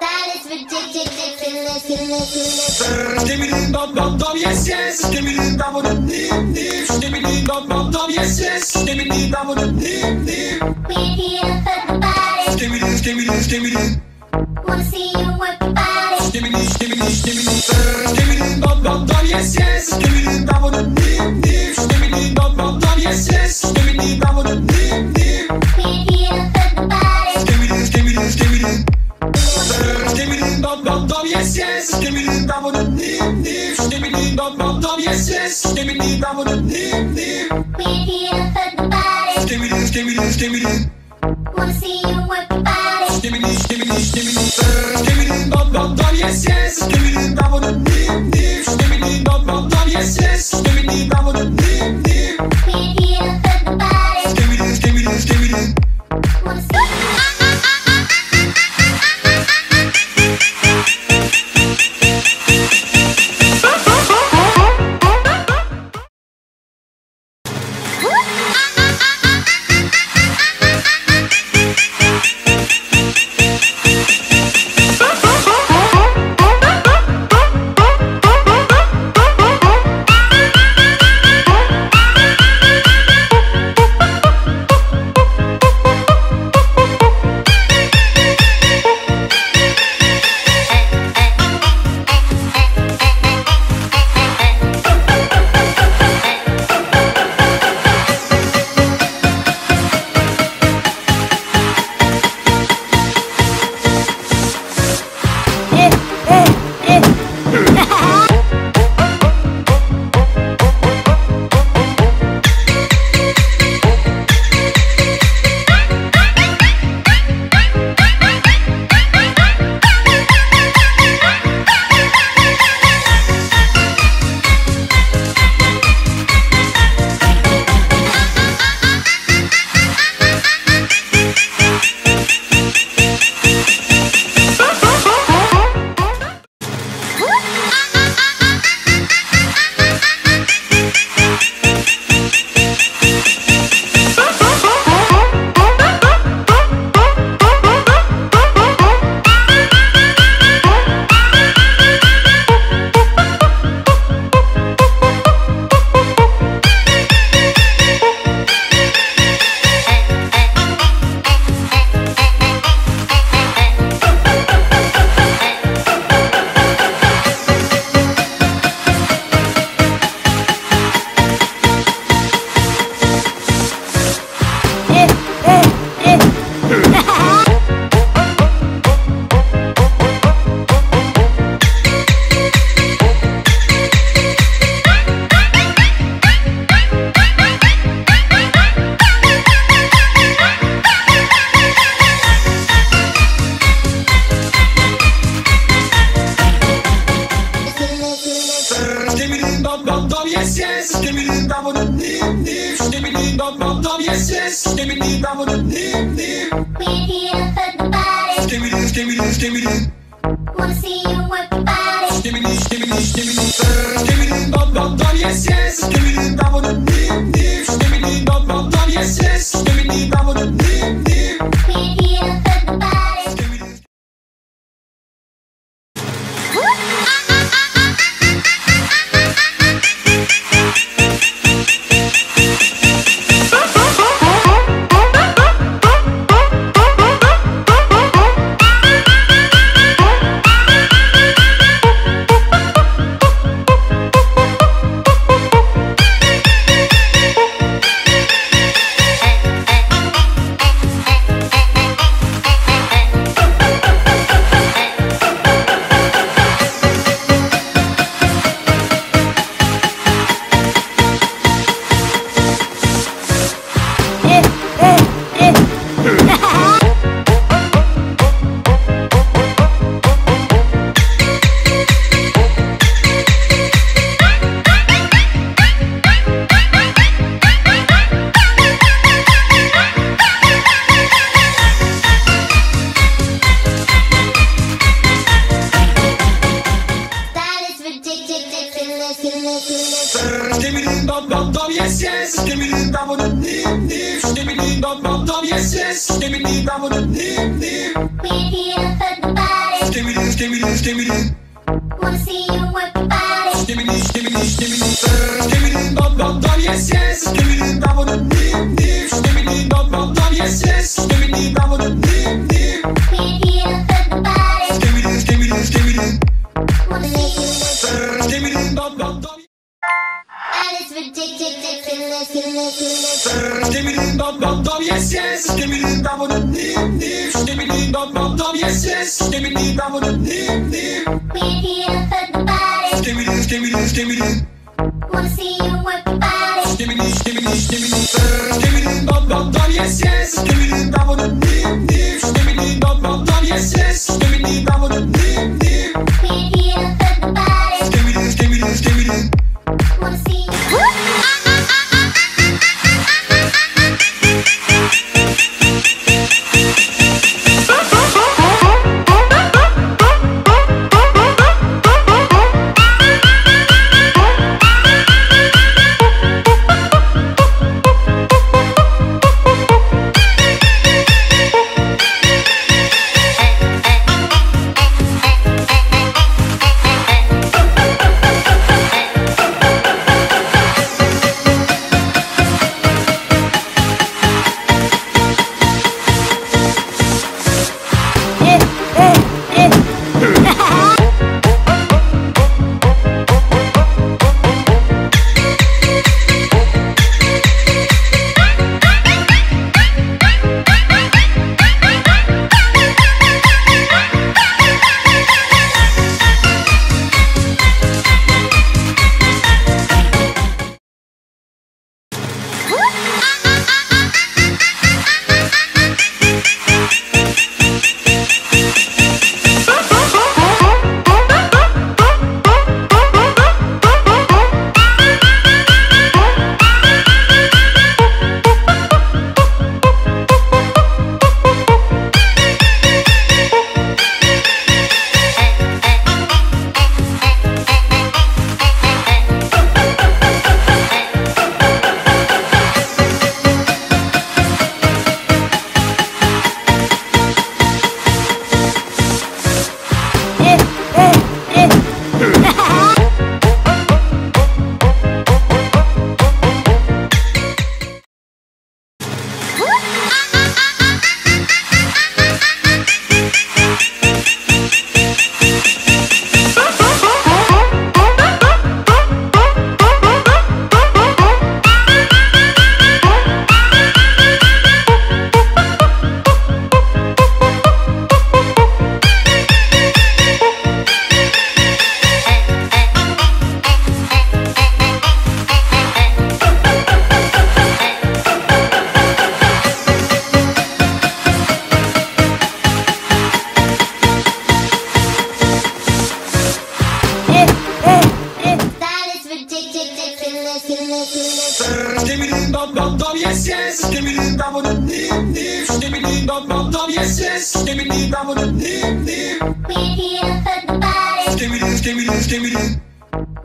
That is ridiculous. ridiculous. Skibidi dum dum dum yes yes. Skibidi dum dum dim dim. Skibidi dum dum dum yes yes. Skibidi dum dum dim dim. We're here for the body. Skibidi skibidi. Wanna see you work your body. Skibidi. Skibidi dum dum dum yes yes. Skibidi dum dum dim dim. Skibidi dum dum dum yes yes. Skibidi dum dum dim dim. We're dum yes yes. Skibidi dum dum dim dim. We're here for the body. Skibidi skibidi skibidi. Wanna see you work your body. Skibidi skibidi skibidi. Skibidi dum dum dum yes yes. Skibidi dum dum dim dim. Skibidi dum dum dum yes yes. Dum dim dim. We're here Yes yes. Skibidi dum dum dim dim. Skibidi dum dum dum yes yes. Give Stimmeling bam bam bam yes yes Stimmeling bam bam nip nip Stimmeling bam bam bam yes yes Stimmeling bam bam nip nip We here for the bodies. Gimme this, gimme body Stimmeling stimmeling stimmeling Wanna see you work gimme Stimmeling gimme Stimmeling gimme bam yes yes Stimmeling bam bam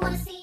Wanna see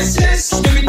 yes yes.